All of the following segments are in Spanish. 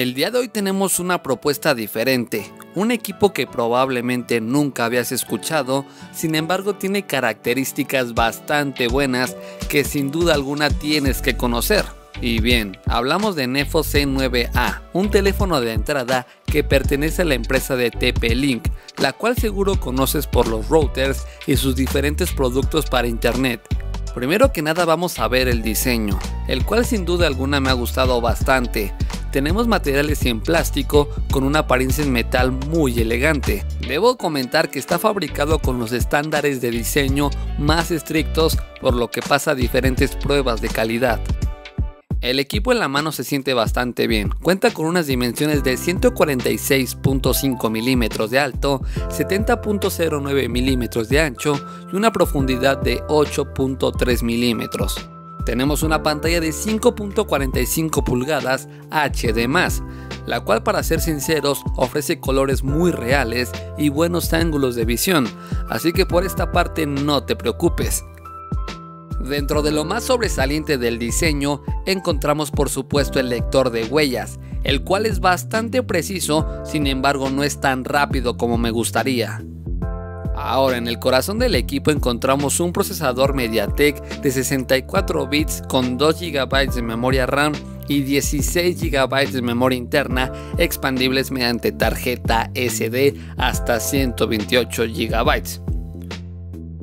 El día de hoy tenemos una propuesta diferente, un equipo que probablemente nunca habías escuchado, sin embargo tiene características bastante buenas que sin duda alguna tienes que conocer. Y bien, hablamos de Nefo C9A, un teléfono de entrada que pertenece a la empresa de TP-Link, la cual seguro conoces por los routers y sus diferentes productos para internet. Primero que nada vamos a ver el diseño, el cual sin duda alguna me ha gustado bastante, tenemos materiales en plástico con una apariencia en metal muy elegante. Debo comentar que está fabricado con los estándares de diseño más estrictos por lo que pasa diferentes pruebas de calidad. El equipo en la mano se siente bastante bien, cuenta con unas dimensiones de 146.5 milímetros de alto, 70.09 milímetros de ancho y una profundidad de 8.3 milímetros. Tenemos una pantalla de 5.45 pulgadas HD+, la cual para ser sinceros ofrece colores muy reales y buenos ángulos de visión, así que por esta parte no te preocupes. Dentro de lo más sobresaliente del diseño encontramos por supuesto el lector de huellas, el cual es bastante preciso, sin embargo no es tan rápido como me gustaría. Ahora en el corazón del equipo encontramos un procesador MediaTek de 64 bits con 2 GB de memoria RAM y 16 GB de memoria interna expandibles mediante tarjeta SD hasta 128 GB.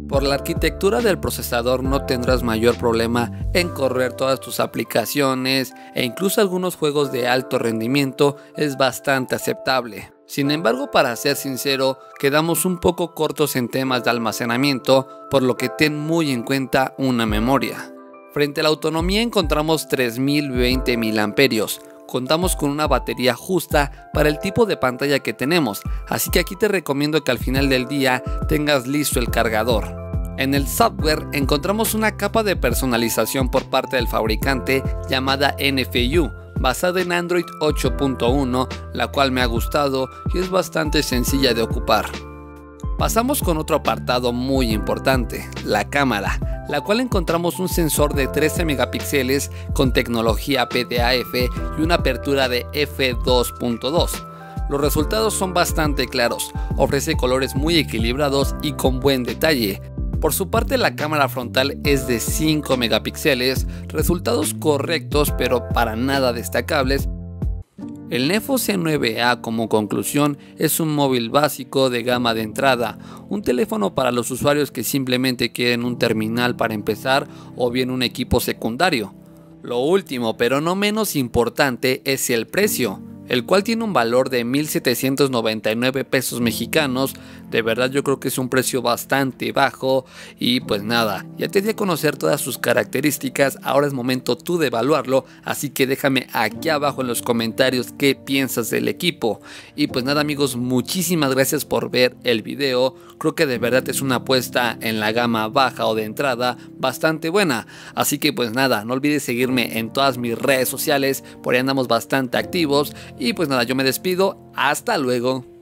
Por la arquitectura del procesador no tendrás mayor problema en correr todas tus aplicaciones e incluso algunos juegos de alto rendimiento es bastante aceptable. Sin embargo, para ser sincero, quedamos un poco cortos en temas de almacenamiento, por lo que ten muy en cuenta una memoria. Frente a la autonomía encontramos 3020 mAh. Contamos con una batería justa para el tipo de pantalla que tenemos, así que aquí te recomiendo que al final del día tengas listo el cargador. En el software encontramos una capa de personalización por parte del fabricante llamada NFU, basada en Android 8.1, la cual me ha gustado y es bastante sencilla de ocupar. Pasamos con otro apartado muy importante, la cámara, la cual encontramos un sensor de 13 megapíxeles con tecnología PDAF y una apertura de f2.2. Los resultados son bastante claros, ofrece colores muy equilibrados y con buen detalle, por su parte la cámara frontal es de 5 megapíxeles, resultados correctos pero para nada destacables. El Nefo C9A como conclusión es un móvil básico de gama de entrada, un teléfono para los usuarios que simplemente quieren un terminal para empezar o bien un equipo secundario. Lo último pero no menos importante es el precio el cual tiene un valor de 1.799 pesos mexicanos. De verdad yo creo que es un precio bastante bajo. Y pues nada, ya te di a conocer todas sus características, ahora es momento tú de evaluarlo, así que déjame aquí abajo en los comentarios qué piensas del equipo. Y pues nada amigos, muchísimas gracias por ver el video, creo que de verdad es una apuesta en la gama baja o de entrada bastante buena, así que pues nada, no olvides seguirme en todas mis redes sociales, por ahí andamos bastante activos y pues nada, yo me despido. Hasta luego.